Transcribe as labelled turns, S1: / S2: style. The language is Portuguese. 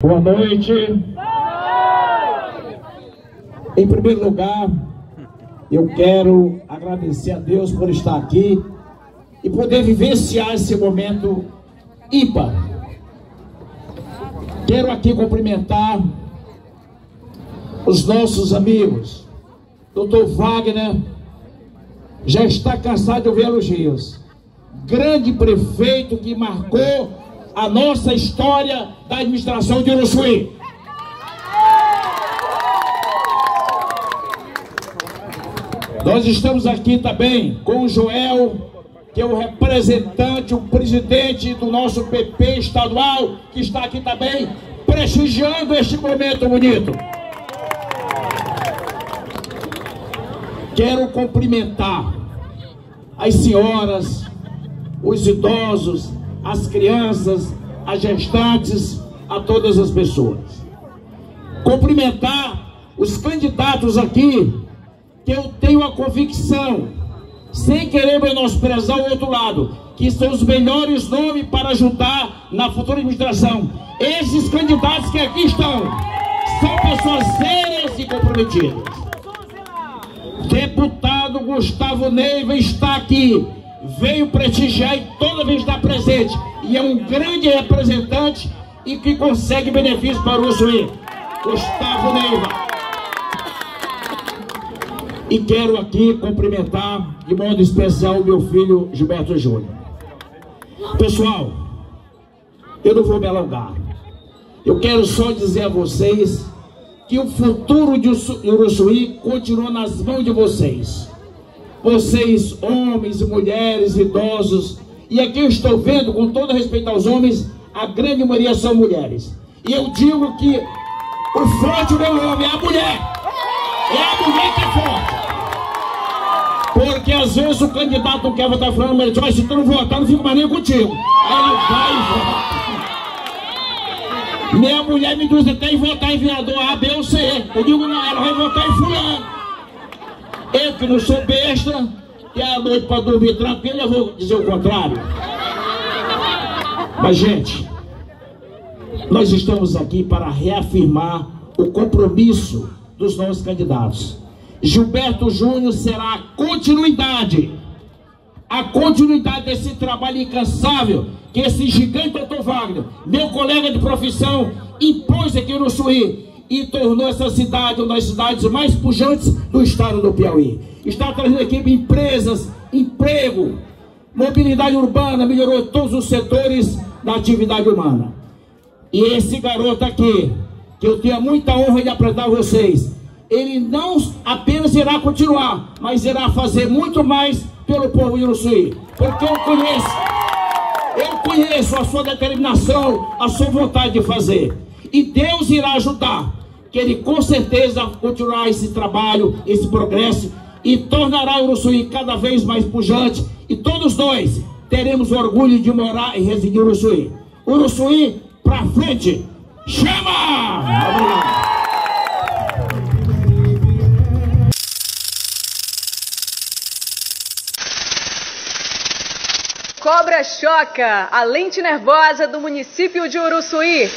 S1: Boa noite. Em primeiro lugar, eu quero agradecer a Deus por estar aqui e poder vivenciar esse momento ímpar. Quero aqui cumprimentar os nossos amigos. Doutor Wagner já está cansado de ouvir elogios. Grande prefeito que marcou a nossa história da administração de Uruçuí. Nós estamos aqui também com o Joel, que é o representante, o presidente do nosso PP estadual, que está aqui também prestigiando este momento bonito. Quero cumprimentar as senhoras, os idosos, as crianças, as gestantes, a todas as pessoas. Cumprimentar os candidatos aqui, que eu tenho a convicção, sem querer menosprezar o outro lado, que são os melhores nomes para ajudar na futura administração. Esses candidatos que aqui estão são pessoas sérias e comprometidas. Deputado Gustavo Neiva está aqui veio prestigiar e toda vez está presente. E é um grande representante e que consegue benefícios para o Ushuí. Gustavo Neiva. E quero aqui cumprimentar de modo especial o meu filho Gilberto Júnior. Pessoal, eu não vou me alongar. Eu quero só dizer a vocês que o futuro de Uruçuí continua nas mãos de vocês vocês, homens mulheres, idosos, e aqui eu estou vendo, com todo respeito aos homens, a grande maioria são mulheres. E eu digo que o forte não é o homem, é a mulher. É a mulher que é forte. Porque às vezes o candidato não quer votar falando, mas diz, se tu não votar, não fico mais nem contigo. Aí ele vai e vota. Minha mulher me diz, tem que votar em vereador A, B ou C. Eu digo, não, ela vai votar em fulano. Eu que não sou besta, é a noite para dormir tranquilo, eu vou dizer o contrário. Mas, gente, nós estamos aqui para reafirmar o compromisso dos nossos candidatos. Gilberto Júnior será a continuidade, a continuidade desse trabalho incansável que esse gigante doutor Wagner, meu colega de profissão, impôs aqui no Suí e tornou essa cidade uma das cidades mais pujantes do estado do Piauí. Está trazendo aqui empresas, emprego, mobilidade urbana, melhorou todos os setores da atividade humana. E esse garoto aqui, que eu tenho muita honra de apresentar a vocês, ele não apenas irá continuar, mas irá fazer muito mais pelo povo de Uruçuí. Porque eu conheço, eu conheço a sua determinação, a sua vontade de fazer. E Deus irá ajudar que ele com certeza continuará esse trabalho, esse progresso e tornará o Uruçuí cada vez mais pujante e todos nós teremos orgulho de morar e residir no Uruçuí. Uruçuí pra frente! Chama!
S2: Cobra Choca, a lente nervosa do município de Uruçuí.